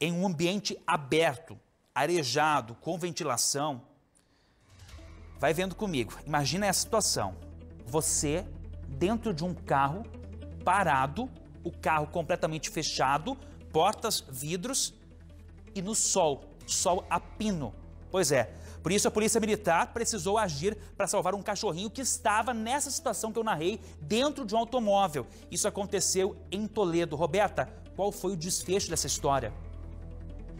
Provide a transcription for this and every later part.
em um ambiente aberto, arejado, com ventilação. Vai vendo comigo. Imagina essa situação. Você dentro de um carro parado, o carro completamente fechado, portas, vidros e no sol, sol a pino. Pois é, por isso a Polícia Militar precisou agir para salvar um cachorrinho que estava nessa situação que eu narrei dentro de um automóvel. Isso aconteceu em Toledo. Roberta, qual foi o desfecho dessa história?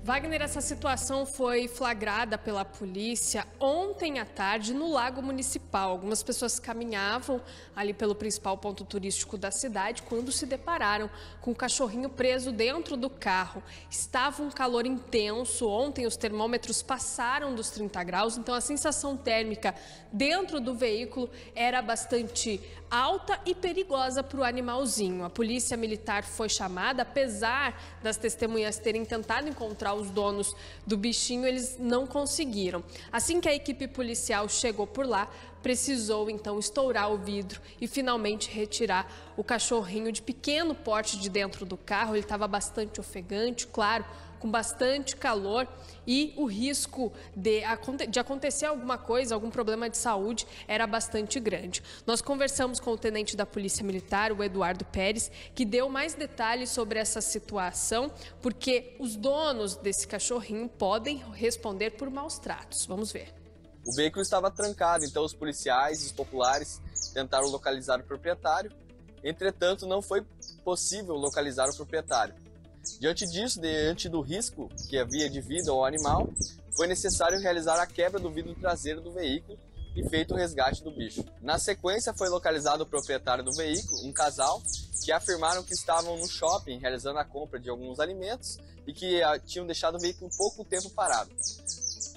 Wagner, essa situação foi flagrada pela polícia ontem à tarde no Lago Municipal. Algumas pessoas caminhavam ali pelo principal ponto turístico da cidade quando se depararam com o cachorrinho preso dentro do carro. Estava um calor intenso. Ontem os termômetros passaram dos 30 graus, então a sensação térmica dentro do veículo era bastante alta e perigosa para o animalzinho. A polícia militar foi chamada, apesar das testemunhas terem tentado encontrar os donos do bichinho, eles não conseguiram. Assim que a equipe policial chegou por lá, precisou então estourar o vidro e finalmente retirar o cachorrinho de pequeno porte de dentro do carro. Ele estava bastante ofegante, claro, com bastante calor e o risco de, de acontecer alguma coisa, algum problema de saúde, era bastante grande. Nós conversamos com o tenente da Polícia Militar, o Eduardo Pérez, que deu mais detalhes sobre essa situação, porque os donos desse cachorrinho podem responder por maus tratos. Vamos ver. O veículo estava trancado, então os policiais os populares tentaram localizar o proprietário. Entretanto, não foi possível localizar o proprietário. Diante disso, diante do risco que havia de vida ao animal, foi necessário realizar a quebra do vidro traseiro do veículo e feito o resgate do bicho. Na sequência, foi localizado o proprietário do veículo, um casal, que afirmaram que estavam no shopping realizando a compra de alguns alimentos e que ah, tinham deixado o veículo pouco tempo parado.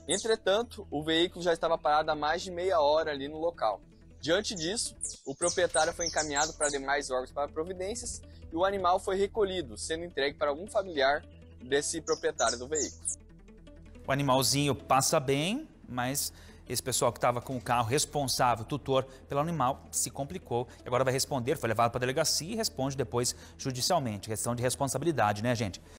Entretanto, o veículo já estava parado há mais de meia hora ali no local. Diante disso, o proprietário foi encaminhado para demais órgãos para providências e o animal foi recolhido, sendo entregue para algum familiar desse proprietário do veículo. O animalzinho passa bem, mas esse pessoal que estava com o carro responsável, tutor pelo animal, se complicou e agora vai responder, foi levado para a delegacia e responde depois judicialmente. Questão de responsabilidade, né, gente?